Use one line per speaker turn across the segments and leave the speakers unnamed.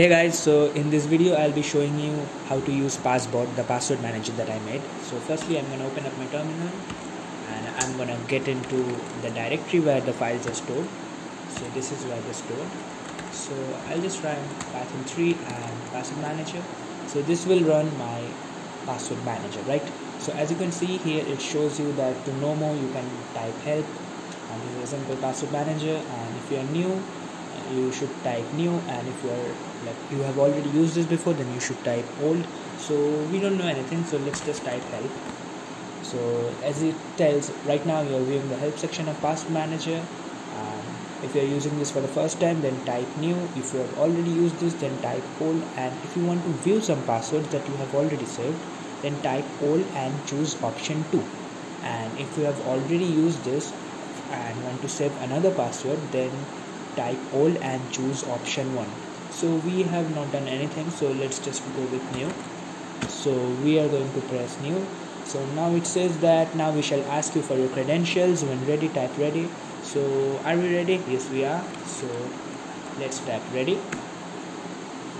hey guys so in this video I'll be showing you how to use PassBot the password manager that I made. So firstly I'm gonna open up my terminal and I'm gonna get into the directory where the files are stored. So this is where they're stored. So I'll just run python 3 and password manager. So this will run my password manager right? So as you can see here it shows you that to know more you can type help and this is a simple password manager. And if you are new you should type new and if you are like you have already used this before then you should type old. So we don't know anything so let's just type help. So as it tells right now you're viewing the help section of password manager um, if you're using this for the first time then type new. If you have already used this then type old. And if you want to view some passwords that you have already saved then type old and choose option 2 and if you have already used this and want to save another password then type old and choose option 1 so we have not done anything so let's just go with new. So we are going to press new. So now it says that now we shall ask you for your credentials. When ready type ready. So are we ready? Yes we are. So let's type ready.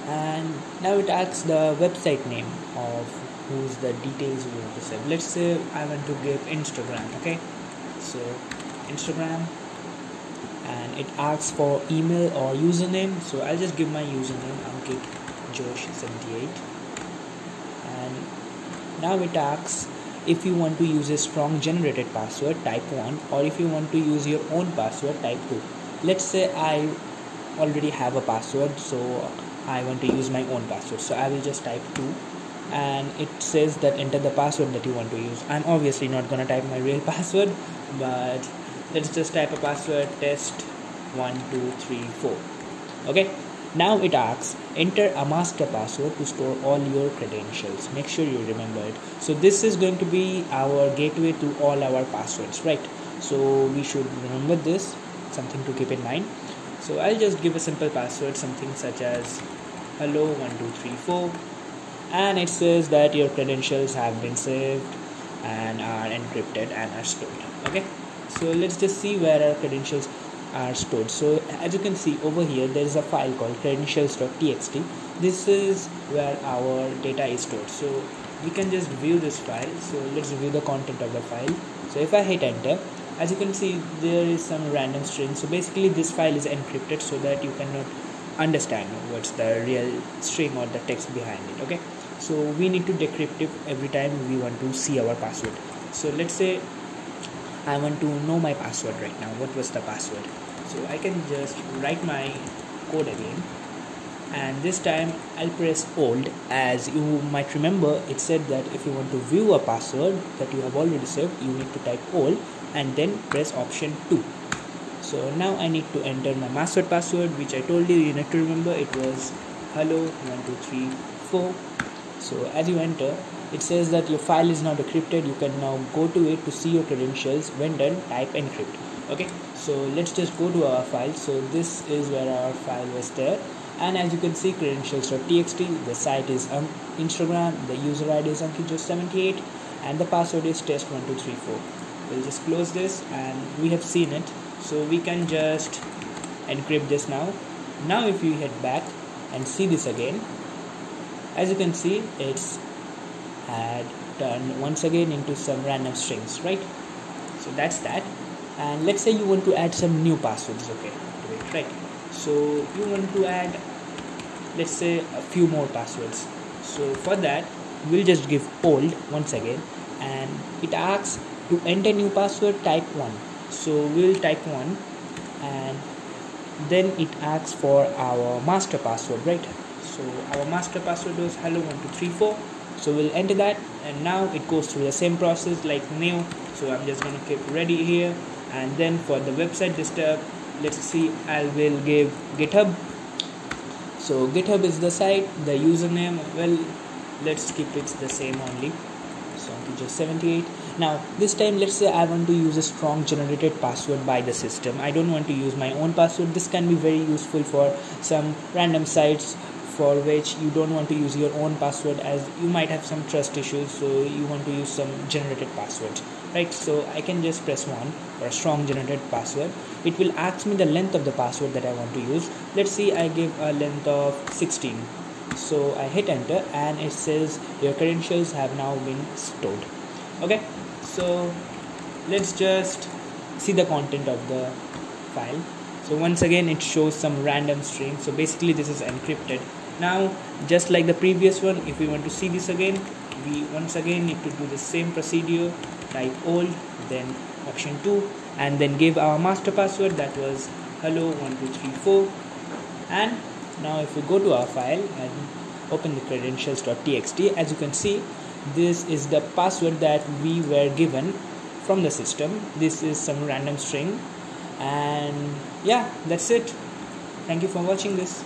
And now it asks the website name of who's the details we want to save. Let's say i want to give instagram okay? So instagram it asks for email or username so I'll just give my username Ankit Josh78 and now it asks if you want to use a strong generated password type 1 or if you want to use your own password type 2 let's say I already have a password so I want to use my own password so I will just type 2 and it says that enter the password that you want to use. I'm obviously not gonna type my real password but let's just type a password test 1234 okay? Now it asks enter a master password to store all your credentials. Make sure you remember it. So this is going to be our gateway to all our passwords right? So we should remember this something to keep in mind. So i'll just give a simple password something such as hello 1234 and it says that your credentials have been saved and are encrypted and are stored. Okay? So let's just see where our credentials are stored so as you can see over here there is a file called credentials.txt this is where our data is stored. So we can just view this file. So let's view the content of the file. So if i hit enter as you can see there is some random string. So basically this file is encrypted so that you cannot understand what's the real string or the text behind it okay? So we need to decrypt it every time we want to see our password. So let's say I want to know my password right now. What was the password? So I can just write my code again. And this time I'll press old as you might remember it said that if you want to view a password that you have already saved you need to type old and then press option 2 so now I need to enter my master password which I told you you need to remember it was hello 1234 so as you enter it says that your file is now decrypted you can now go to it to see your credentials. When done type encrypt. Okay? So let's just go to our file. So this is where our file was there. And as you can see credentials.txt the site is on instagram the user id is ankitjosh78 and the password is test1234 we'll just close this and we have seen it. So we can just encrypt this now. Now if you head back and see this again as you can see it's had turned once again into some random strings right? So that's that. And let's say you want to add some new passwords okay to it right? So you want to add let's say a few more passwords. So for that we'll just give old once again and it asks to enter new password type 1 so we'll type 1 and then it asks for our master password right? So our master password was hello 1234 so we'll enter that and now it goes through the same process like new. So i'm just going to keep ready here. And then for the website disturb let's see i will give github. So github is the site the username well let's keep it the same only. So just 78 now this time let's say i want to use a strong generated password by the system. I don't want to use my own password. This can be very useful for some random sites for which you don't want to use your own password as you might have some trust issues so you want to use some generated password right? So I can just press 1 for a strong generated password. It will ask me the length of the password that I want to use. Let's see I give a length of 16 so I hit enter and it says your credentials have now been stored. Okay? So let's just see the content of the file. So once again it shows some random string. So basically this is encrypted now just like the previous one if we want to see this again we once again need to do the same procedure type old then option 2 and then give our master password that was hello 1234 and now if we go to our file and open the credentials.txt as you can see this is the password that we were given from the system. This is some random string. And yeah that's it. Thank you for watching this